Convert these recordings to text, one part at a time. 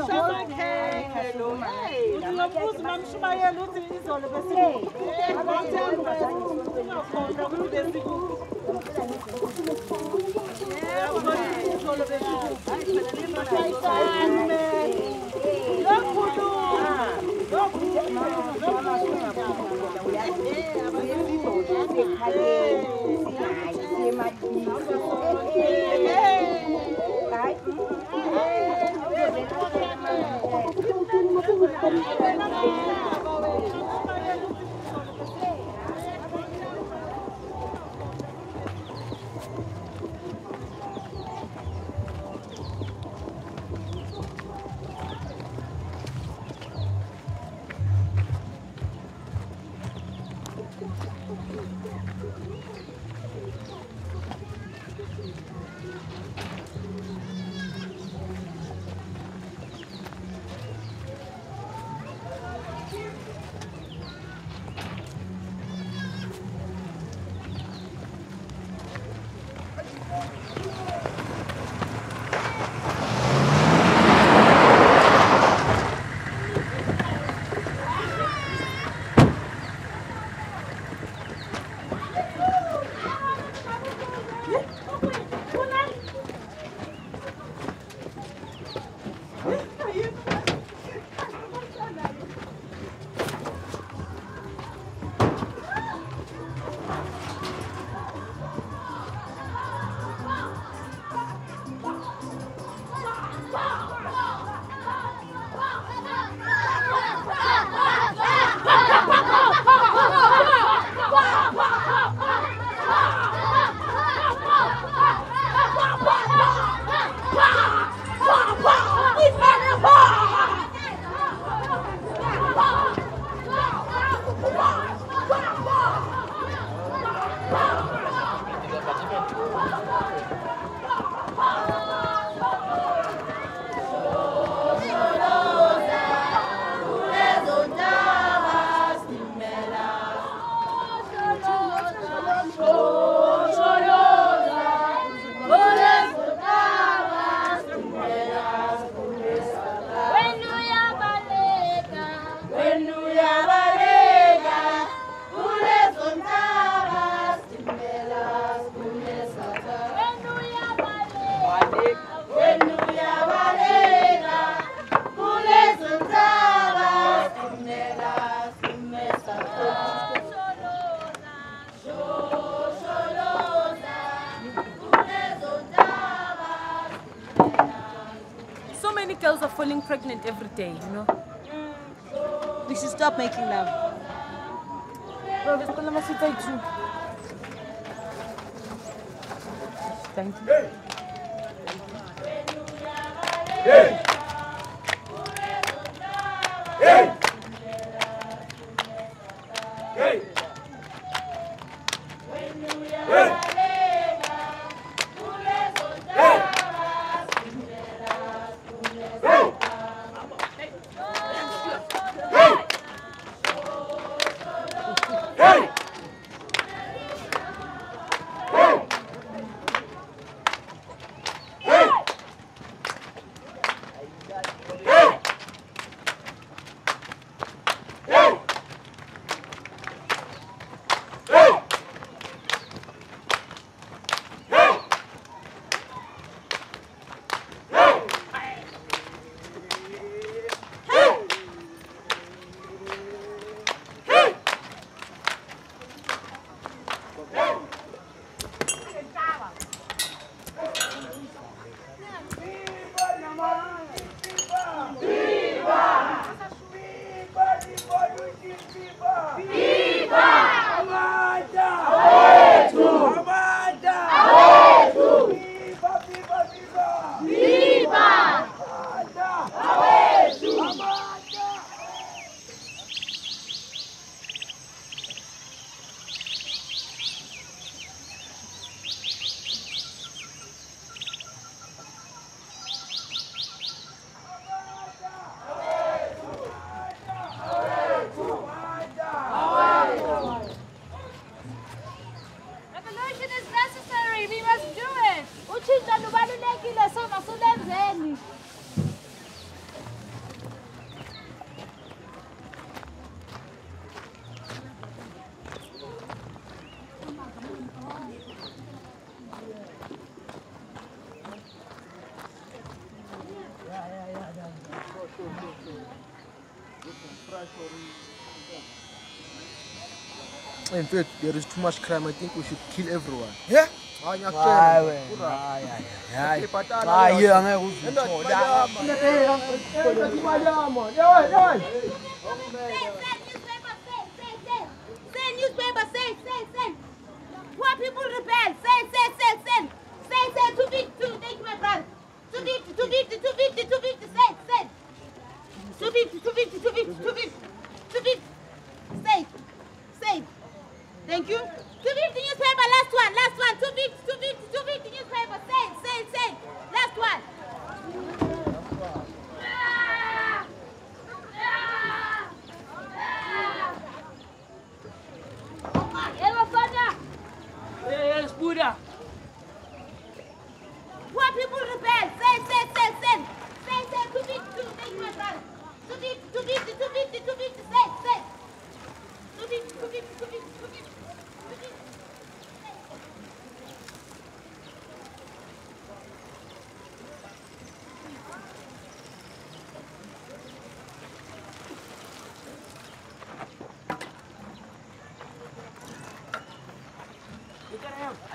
Izolo. Lokhuluma. Beli mainan. pregnant every day, you know. We should stop making love. Thank you. Hey. Hey. Hey. Hey. In fact, there is too much crime. I think we should kill everyone. Yeah? Hayi Hayi ngiyakutshela. wena, hayi hayi hayi. Ibhatala Hayi leyo. angeke uzithole. Send newspaper, send, send, send. Poor people rebel. Send, send, send, send. Send, send, 250, thank you, my brother. 250, 250, 250, 250, send, send. 250, 250, 250, 250, 250. Send, send. Thank you. 250 newspaper, last one, last one. 250, 250, 250 newspaper, send, send, send. Last one. Hello, father. Yes, Buddha. People rebel. Send, send, send, send. Send, send. 250, thank you, my brother. 250, 250, 250, 250, send, send. 250, 250, 250, 250, 250.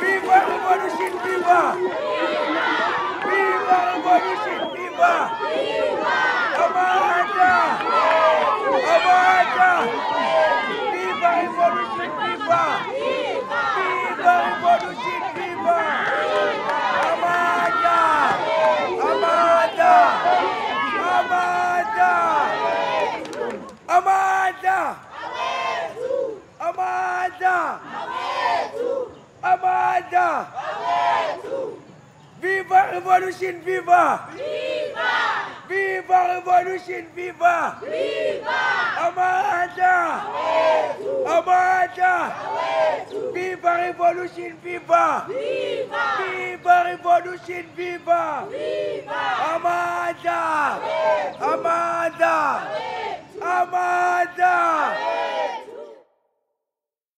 Viva Revolution, viva! Viva Revolution, viva! Amandla! Amandla! Viva Revolution, viva! Viva Revolution, viva! Amandla! Amandla! Amandla! Amandla! Amandla! Amandla! Viva Revolution, viva! Viva! Viva Revolution, viva! Viva! Amandla! Amandla! Viva Revolution, viva! Viva! Viva Revolution, viva! Viva! Amandla! Amandla! Amandla!